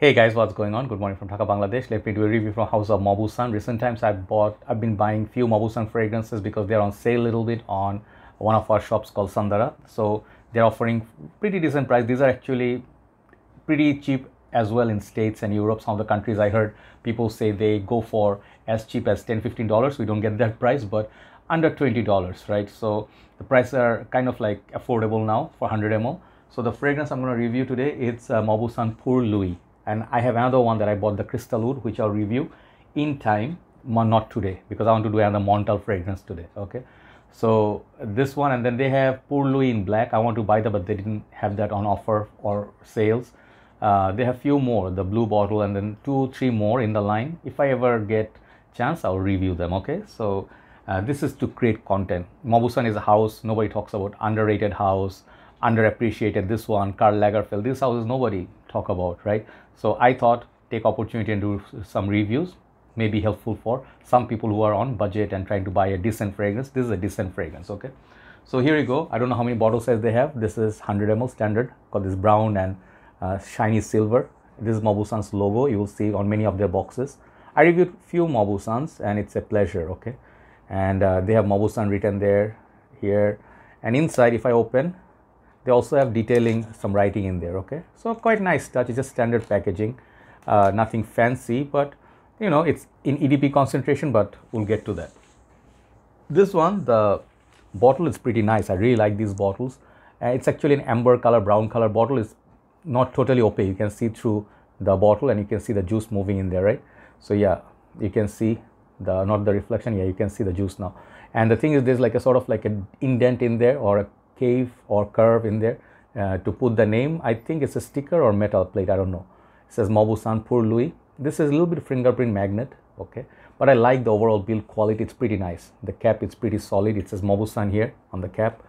Hey guys, what's going on? Good morning from Dhaka, Bangladesh. Let me do a review from House of Mauboussin. Recent times I've bought, I've been buying few Mauboussin fragrances because they're on sale a little bit on one of our shops called Sandara. So they're offering pretty decent price. These are actually pretty cheap as well in States and Europe. Some of the countries I heard people say they go for as cheap as 10 $15. We don't get that price, but under $20, right? So the prices are kind of like affordable now for 100 ml. So the fragrance I'm going to review today, it's uh, Mauboussin Pour Lui and I have another one that I bought the Crystal Wood which I'll review in time not today because I want to do another Montale fragrance today okay? So this one and then they have Pour Lui in black. I want to buy that but they didn't have that on offer or sales. Uh, they have few more the blue bottle and then two three more in the line. If I ever get chance I'll review them okay? So uh, this is to create content. Mauboussin is a house. Nobody talks about underrated house underappreciated this one Karl Lagerfeld. These houses nobody talk about right? So i thought take opportunity and do some reviews may be helpful for some people who are on budget and trying to buy a decent fragrance. This is a decent fragrance okay? So here you go. I don't know how many bottle size they have. This is 100 ml standard got this brown and uh, shiny silver. This is Mauboussin's logo. You will see on many of their boxes. I reviewed few Mauboussins and it's a pleasure okay? And uh, they have Mauboussin written there here. And inside if i open they also have detailing some writing in there okay? So quite nice touch. It's just standard packaging uh, nothing fancy but you know it's in edp concentration but we'll get to that. This one the bottle is pretty nice. I really like these bottles. Uh, it's actually an amber color brown color bottle. Is not totally opaque. You can see through the bottle and you can see the juice moving in there right? So yeah you can see the not the reflection. Yeah you can see the juice now. And the thing is there's like a sort of like an indent in there or a cave or curve in there uh, to put the name. I think it's a sticker or metal plate. I don't know. It says Mauboussin Pour Louis. This is a little bit fingerprint magnet. Okay. But I like the overall build quality. It's pretty nice. The cap is pretty solid. It says Mauboussin here on the cap.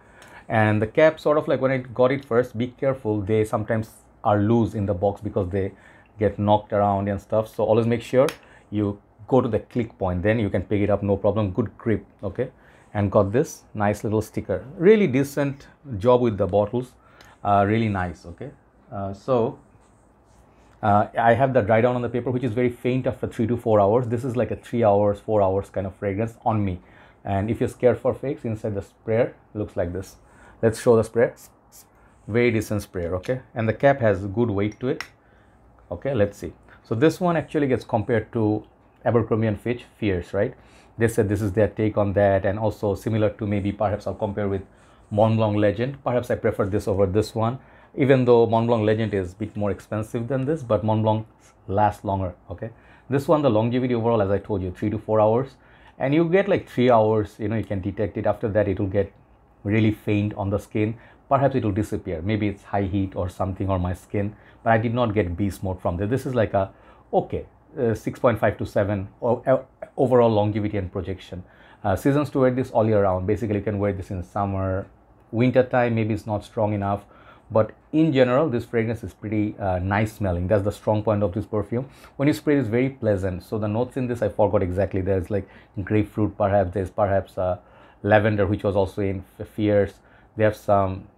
And the cap sort of like when I got it first, be careful. They sometimes are loose in the box because they get knocked around and stuff. So always make sure you go to the click point. Then you can pick it up. No problem. Good grip. Okay and got this nice little sticker. Really decent job with the bottles. Uh, really nice okay? Uh, so uh, I have the dry down on the paper which is very faint after three to four hours. This is like a three hours four hours kind of fragrance on me. And if you're scared for fakes inside the sprayer looks like this. Let's show the sprayer. Very decent sprayer okay? And the cap has good weight to it. Okay let's see. So this one actually gets compared to Abercrombie and Fitch Fierce right they said this is their take on that and also similar to maybe perhaps I'll compare with Mont Blanc Legend. Perhaps I prefer this over this one even though Mont Blanc Legend is a bit more expensive than this but Mont Blanc lasts longer okay. This one the longevity overall as I told you 3 to 4 hours and you get like 3 hours you know you can detect it after that it will get really faint on the skin perhaps it will disappear maybe it's high heat or something on my skin but I did not get beast mode from this. This is like a okay 6.5 to 7 uh, overall longevity and projection. Uh, seasons to wear this all year round. Basically, you can wear this in summer, winter time. Maybe it's not strong enough, but in general, this fragrance is pretty uh, nice smelling. That's the strong point of this perfume. When you spray, it's very pleasant. So the notes in this, I forgot exactly. There's like grapefruit, perhaps. There's perhaps uh, lavender, which was also in Fierce. They have some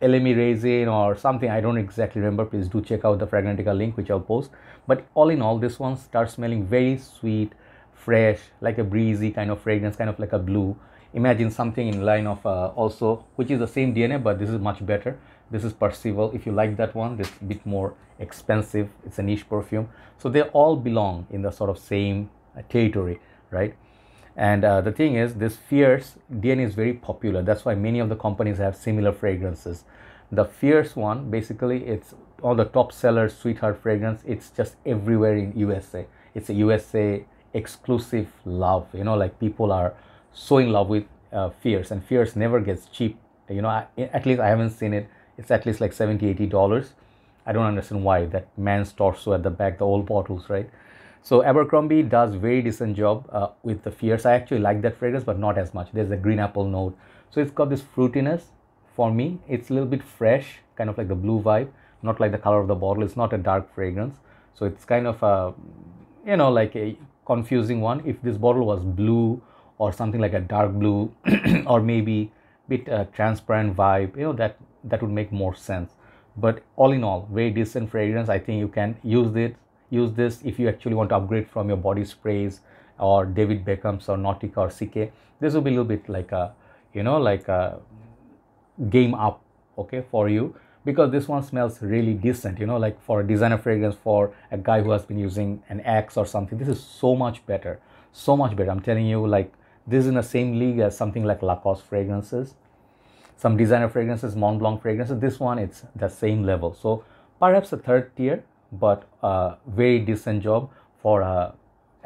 elemi resin or something i don't exactly remember. Please do check out the fragrantica link which i'll post. But all in all this one starts smelling very sweet fresh like a breezy kind of fragrance kind of like a blue. Imagine something in line of uh, also which is the same dna but this is much better. This is percival. If you like that one this a bit more expensive. It's a niche perfume. So they all belong in the sort of same uh, territory right and uh, the thing is, this Fierce DNA is very popular. That's why many of the companies have similar fragrances. The Fierce one, basically, it's all the top seller sweetheart fragrance. It's just everywhere in USA. It's a USA exclusive love. You know, like people are so in love with uh, Fierce, and Fierce never gets cheap. You know, I, at least I haven't seen it. It's at least like 70 80 dollars. I don't understand why that man's torso at the back, the old bottles, right? So Abercrombie does very decent job uh, with the Fierce. I actually like that fragrance, but not as much. There's a green apple note. So it's got this fruitiness for me. It's a little bit fresh, kind of like the blue vibe, not like the color of the bottle. It's not a dark fragrance. So it's kind of a, you know, like a confusing one. If this bottle was blue or something like a dark blue or maybe bit uh, transparent vibe, you know, that, that would make more sense. but all in all very decent fragrance i think you can use it use this if you actually want to upgrade from your body sprays or david beckham's or nautica or ck this will be a little bit like a you know like a game up okay for you. Because this one smells really decent you know like for a designer fragrance for a guy who has been using an axe or something this is so much better. So much better. I'm telling you like this is in the same league as something like lacoste fragrances. Some designer fragrances mont blanc fragrances this one it's the same level. So perhaps a third tier but a very decent job for a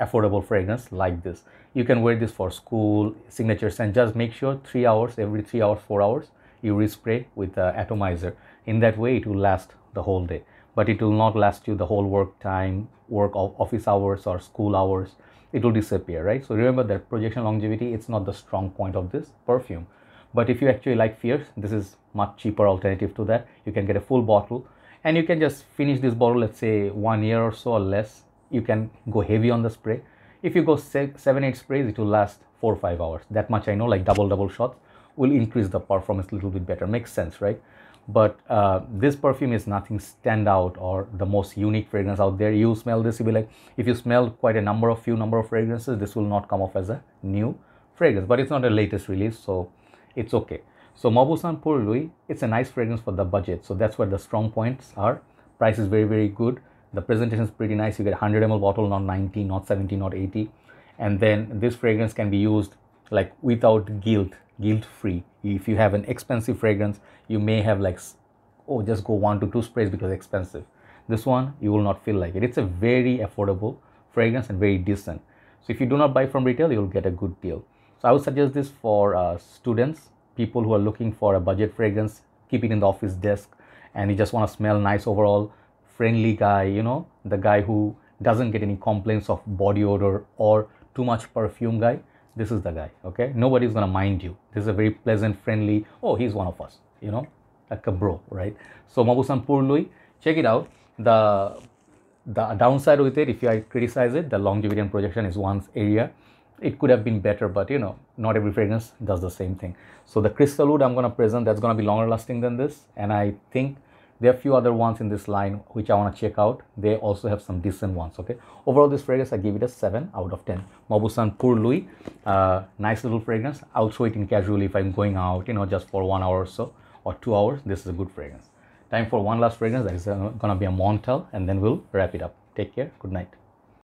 affordable fragrance like this. You can wear this for school signatures and just make sure three hours every three hours four hours you respray with the atomizer. In that way it will last the whole day. But it will not last you the whole work time work of office hours or school hours. It will disappear right? So remember that projection longevity it's not the strong point of this perfume. But if you actually like fierce this is much cheaper alternative to that. You can get a full bottle and you can just finish this bottle let's say one year or so or less. You can go heavy on the spray. If you go seven eight sprays it will last four or five hours. That much i know like double double shots will increase the performance a little bit better. Makes sense right? But uh, this perfume is nothing stand out or the most unique fragrance out there. You smell this you'll be like if you smell quite a number of few number of fragrances this will not come off as a new fragrance. But it's not a latest release so it's okay so Mauboussin Pour Lui, it's a nice fragrance for the budget. So that's where the strong points are. Price is very, very good. The presentation is pretty nice. You get 100 ml bottle, not 90, not 70, not 80. And then this fragrance can be used like without guilt, guilt free. If you have an expensive fragrance, you may have like, oh, just go one to two sprays because expensive. This one, you will not feel like it. It's a very affordable fragrance and very decent. So if you do not buy from retail, you'll get a good deal. So I would suggest this for uh, students people who are looking for a budget fragrance, keep it in the office desk, and you just want to smell nice overall, friendly guy, you know, the guy who doesn't get any complaints of body odor or too much perfume guy. This is the guy, okay? Nobody's gonna mind you. This is a very pleasant, friendly, oh, he's one of us, you know, like a bro, right? So Mauboussin Pour Lui, check it out. The the downside with it, if you criticize it, the longevity and projection is one area it could have been better but you know not every fragrance does the same thing. So the crystal wood i'm going to present that's going to be longer lasting than this and i think there are a few other ones in this line which i want to check out. They also have some decent ones okay? Overall this fragrance i give it a 7 out of 10 Mauboussin Pour Lui uh, nice little fragrance i'll show it in casually if i'm going out you know just for one hour or so or two hours this is a good fragrance. Time for one last fragrance that is uh, to be a Montale and then we'll wrap it up. Take care. Good night